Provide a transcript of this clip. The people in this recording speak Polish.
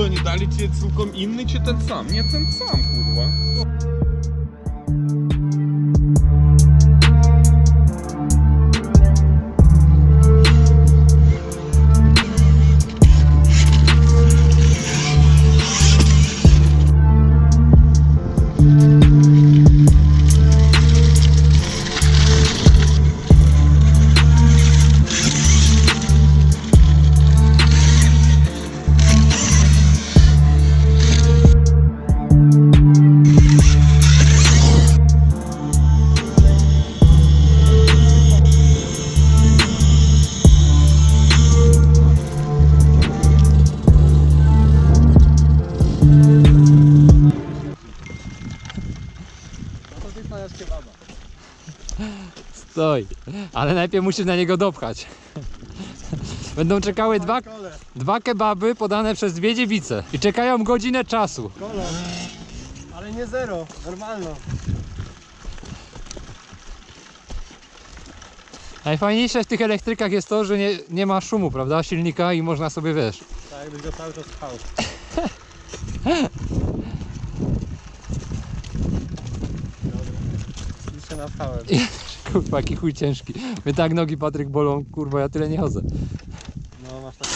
Что, не дали тебе целком инны читать сам? Нет, он сам, курва. Stoj. Ale najpierw musisz na niego dopchać. Będą czekały dwa, dwa kebaby podane przez dwie dziewice. I czekają godzinę czasu. kole. Ale nie zero, normalno. Najfajniejsze w tych elektrykach jest to, że nie, nie ma szumu, prawda? Silnika i można sobie wiesz. Tak jakbyś go cały czas pchał. Dobra. Liczę na pchałem. Kurwa, jaki chuj ciężki. My tak nogi Patryk bolą, kurwa, ja tyle nie chodzę. No masz tak.